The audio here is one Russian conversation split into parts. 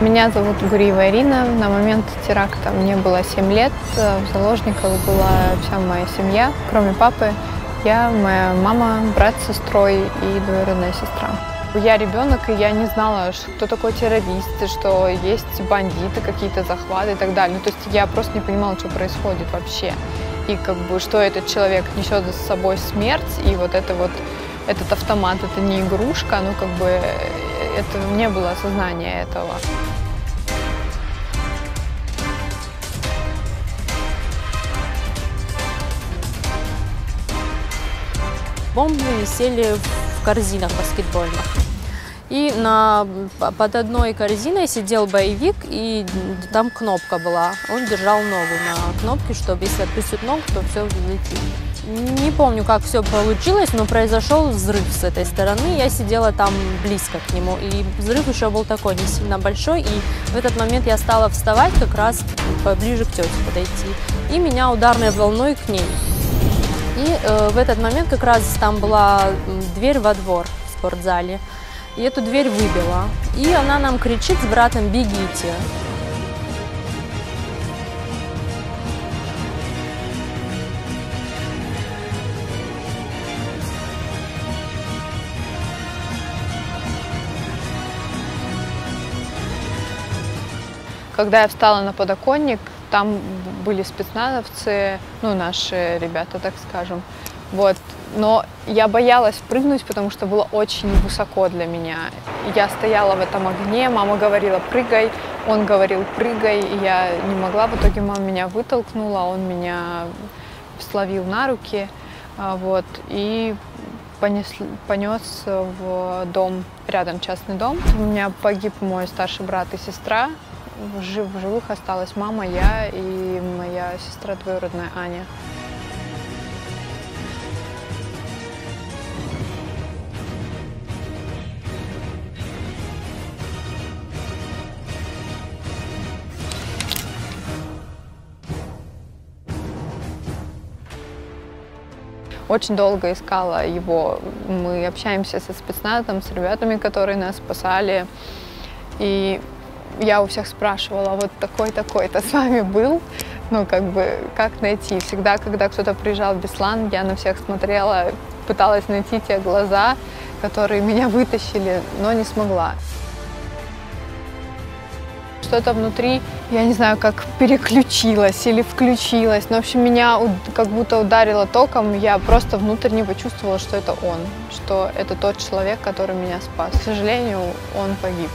Меня зовут Гуриева Ирина. На момент теракта мне было 7 лет. В заложниках была вся моя семья, кроме папы. Я, моя мама, брат с сестрой и двоюродная сестра. Я ребенок, и я не знала, что такое террористы, что есть бандиты, какие-то захваты и так далее. Ну, то есть я просто не понимала, что происходит вообще. И как бы, что этот человек несет за собой смерть, и вот это вот, этот автомат, это не игрушка, ну, как бы, это не было осознания этого. Бомбы висели в корзинах баскетбольных. И на, под одной корзиной сидел боевик, и там кнопка была. Он держал ногу на кнопке, чтобы если отпустить ногу, то все взлетит. Не помню, как все получилось, но произошел взрыв с этой стороны. Я сидела там близко к нему, и взрыв еще был такой не сильно большой. И в этот момент я стала вставать как раз поближе к тете подойти. И меня ударной волной к ней. И э, в этот момент как раз там была дверь во двор в спортзале. И эту дверь выбила. И она нам кричит с братом «бегите». Когда я встала на подоконник, там были спецназовцы, ну, наши ребята, так скажем. Вот. Но я боялась прыгнуть, потому что было очень высоко для меня. Я стояла в этом огне, мама говорила «прыгай», он говорил «прыгай», и я не могла. В итоге мама меня вытолкнула, он меня словил на руки, а, вот, и понес, понес в дом, рядом частный дом. У меня погиб мой старший брат и сестра, в живых осталась мама, я и моя сестра двоюродная Аня. Очень долго искала его. Мы общаемся со спецназом, с ребятами, которые нас спасали. И я у всех спрашивала, вот такой-такой-то с вами был, ну, как бы, как найти. Всегда, когда кто-то приезжал в Беслан, я на всех смотрела, пыталась найти те глаза, которые меня вытащили, но не смогла. Что-то внутри, я не знаю, как переключилось или включилось. Но, в общем, меня как будто ударило током. Я просто внутренне почувствовала, что это он, что это тот человек, который меня спас. К сожалению, он погиб.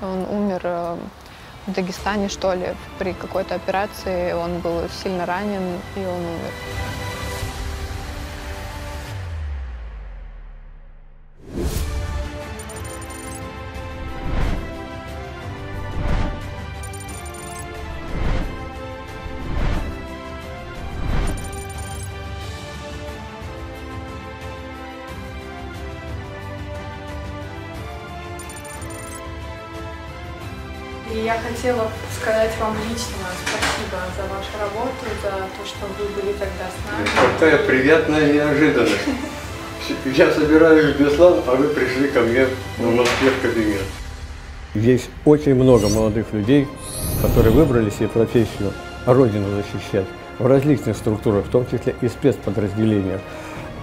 Он умер э, в Дагестане, что ли, при какой-то операции. Он был сильно ранен, и он умер. И я хотела сказать вам лично спасибо за вашу работу, за то, что вы были тогда с нами. Какая приятная неожиданность. Я собираюсь в Беслан, а вы пришли ко мне в Москве в кабинет. Есть очень много молодых людей, которые выбрали себе профессию Родину защищать в различных структурах, в том числе и спецподразделениях.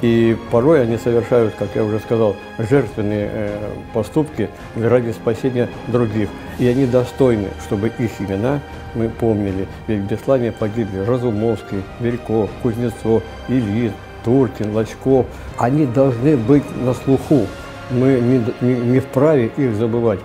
И порой они совершают, как я уже сказал, жертвенные э, поступки ради спасения других. И они достойны, чтобы их имена мы помнили. Ведь в Беслане погибли Разумовский, Верьков, Кузнецов, Ильин, Туркин, Лачков. Они должны быть на слуху. Мы не вправе их забывать.